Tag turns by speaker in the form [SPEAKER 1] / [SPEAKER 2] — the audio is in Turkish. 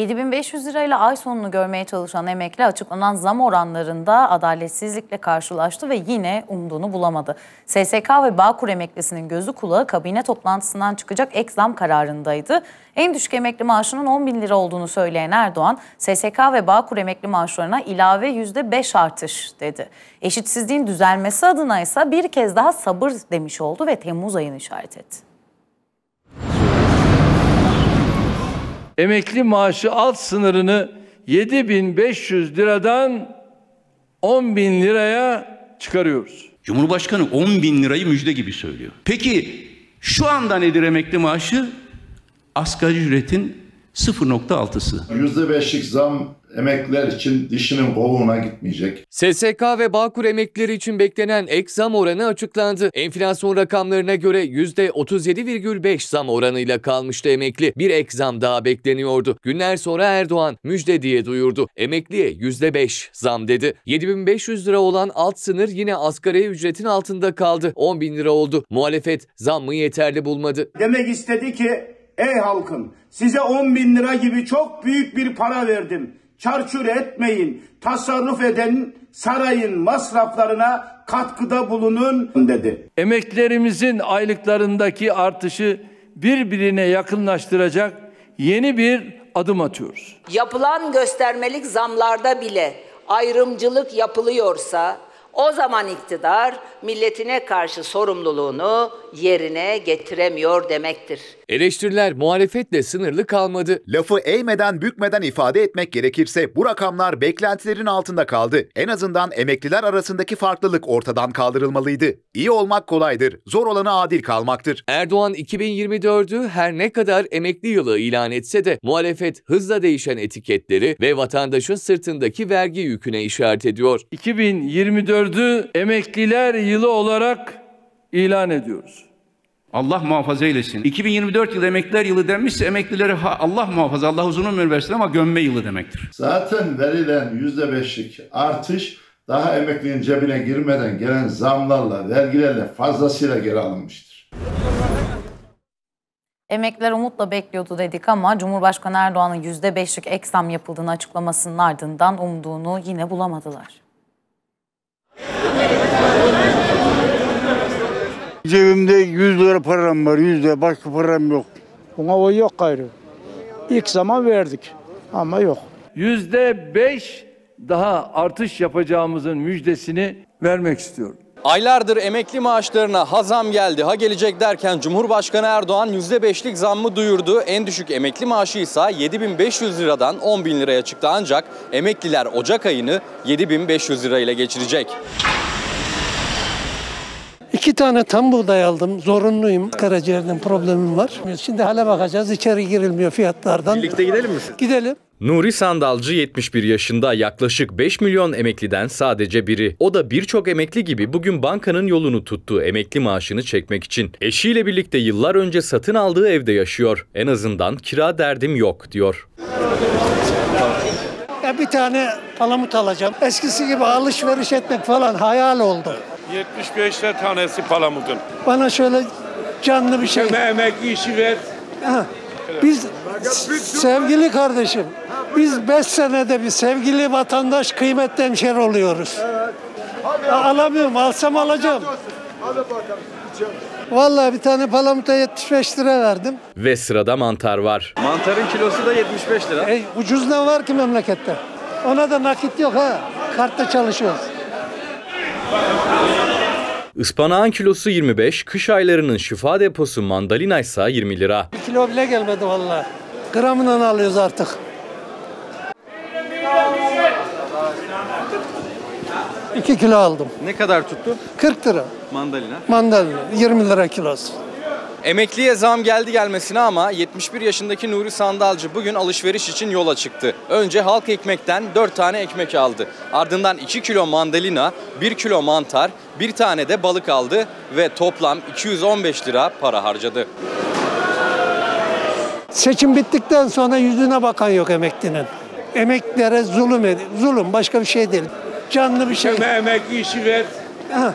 [SPEAKER 1] 7500 lirayla ay sonunu görmeye çalışan emekli açıklanan zam oranlarında adaletsizlikle karşılaştı ve yine umduğunu bulamadı. SSK ve Bağkur emeklisinin gözü kulağı kabine toplantısından çıkacak ek zam kararındaydı. En düşük emekli maaşının 10 bin lira olduğunu söyleyen Erdoğan, SSK ve Bağkur emekli maaşlarına ilave %5 artış dedi. Eşitsizliğin düzelmesi adına ise bir kez daha sabır demiş oldu ve Temmuz ayını işaret etti.
[SPEAKER 2] Emekli maaşı alt sınırını 7500 liradan 10 bin liraya çıkarıyoruz.
[SPEAKER 3] Cumhurbaşkanı 10 bin lirayı müjde gibi söylüyor. Peki şu anda nedir emekli maaşı? Asgari ücretin 0.6'sı.
[SPEAKER 4] %5'lik zam emekliler için dişinin kovuğuna gitmeyecek.
[SPEAKER 5] SSK ve Bağkur emeklileri için beklenen ek zam oranı açıklandı. Enflasyon rakamlarına göre %37,5 zam oranıyla kalmıştı emekli. Bir ek zam daha bekleniyordu. Günler sonra Erdoğan müjde diye duyurdu. Emekliye %5 zam dedi. 7500 lira olan alt sınır yine asgari ücretin altında kaldı. 10 bin lira oldu. Muhalefet zammı yeterli bulmadı.
[SPEAKER 6] Demek istedi ki ey halkım size 10 bin lira gibi çok büyük bir para verdim çarçur etmeyin, tasarruf eden sarayın masraflarına katkıda bulunun dedi.
[SPEAKER 2] Emeklerimizin aylıklarındaki artışı birbirine yakınlaştıracak yeni bir adım atıyoruz.
[SPEAKER 7] Yapılan göstermelik zamlarda bile ayrımcılık yapılıyorsa o zaman iktidar milletine karşı sorumluluğunu yerine getiremiyor demektir.
[SPEAKER 5] Eleştiriler muhalefetle sınırlı kalmadı.
[SPEAKER 8] Lafı eğmeden bükmeden ifade etmek gerekirse bu rakamlar beklentilerin altında kaldı. En azından emekliler arasındaki farklılık ortadan kaldırılmalıydı. İyi olmak kolaydır, zor olanı adil kalmaktır.
[SPEAKER 5] Erdoğan 2024'ü her ne kadar emekli yılı ilan etse de muhalefet hızla değişen etiketleri ve vatandaşın sırtındaki vergi yüküne işaret ediyor.
[SPEAKER 2] 2024'ü emekliler yılı olarak ilan ediyoruz.
[SPEAKER 3] Allah muhafaza eylesin. 2024 yılı emekliler yılı denmişse emeklileri Allah muhafaza, Allah uzun ömür versin ama gömme yılı demektir.
[SPEAKER 4] Zaten verilen %5'lik artış daha emeklinin cebine girmeden gelen zamlarla, vergilerle fazlasıyla geri alınmıştır.
[SPEAKER 1] Emekliler umutla bekliyordu dedik ama Cumhurbaşkanı Erdoğan'ın %5'lik ek zam yapıldığını açıklamasının ardından umduğunu yine bulamadılar.
[SPEAKER 9] Cebimde 100 lira param var, 100 lira başka param yok. Buna o yok gayrı. İlk zaman verdik ama yok.
[SPEAKER 2] Yüzde beş daha artış yapacağımızın müjdesini vermek istiyorum.
[SPEAKER 10] Aylardır emekli maaşlarına ha zam geldi ha gelecek derken Cumhurbaşkanı Erdoğan %5'lik zammı duyurdu. En düşük emekli maaşı ise 7500 liradan 10 bin liraya çıktı ancak emekliler Ocak ayını 7500 lirayla geçirecek.
[SPEAKER 11] İki tane tam buğday aldım. Zorunluyum. Karaciğerden problemim var. Şimdi hale bakacağız. İçeri girilmiyor fiyatlardan.
[SPEAKER 10] Birlikte gidelim mi siz?
[SPEAKER 11] Gidelim.
[SPEAKER 12] Nuri Sandalcı 71 yaşında yaklaşık 5 milyon emekliden sadece biri. O da birçok emekli gibi bugün bankanın yolunu tuttu emekli maaşını çekmek için. Eşiyle birlikte yıllar önce satın aldığı evde yaşıyor. En azından kira derdim yok diyor.
[SPEAKER 11] Ya bir tane palamut alacağım. Eskisi gibi alışveriş etmek falan hayal oldu.
[SPEAKER 13] 75 tanesi palamutun.
[SPEAKER 11] Bana şöyle canlı bir şey.
[SPEAKER 13] Sen emek işi ver.
[SPEAKER 11] Ha, Biz sevgili kardeşim, biz 5 senede bir sevgili vatandaş kıymetli hemşer oluyoruz. Ya Alamıyorum, alsam alacağım. Vallahi bir tane palamuta 75 lira verdim.
[SPEAKER 12] Ve sırada mantar var.
[SPEAKER 10] Mantarın kilosu da 75 lira.
[SPEAKER 11] E, ucuz ne var ki memlekette? Ona da nakit yok ha. Kartta çalışıyoruz.
[SPEAKER 12] Ispanağın kilosu 25, kış aylarının şifa deposu mandalina ise 20 lira.
[SPEAKER 11] Bir kilo bile gelmedi vallahi. Gramından alıyoruz artık. İki kilo aldım.
[SPEAKER 10] Ne kadar tuttu?
[SPEAKER 11] 40 lira.
[SPEAKER 10] Mandalina.
[SPEAKER 11] Mandalina 20 lira kilosu.
[SPEAKER 10] Emekliye zam geldi gelmesine ama 71 yaşındaki Nuri Sandalcı bugün alışveriş için yola çıktı. Önce halk ekmekten 4 tane ekmek aldı. Ardından 2 kilo mandalina, 1 kilo mantar, bir tane de balık aldı ve toplam 215 lira para harcadı.
[SPEAKER 11] Seçim bittikten sonra yüzüne bakan yok emeklinin. Emeklilere zulüm edin. Zulüm başka bir şey değil. Canlı bir şey.
[SPEAKER 13] Sen emek işi ver.
[SPEAKER 11] Ha,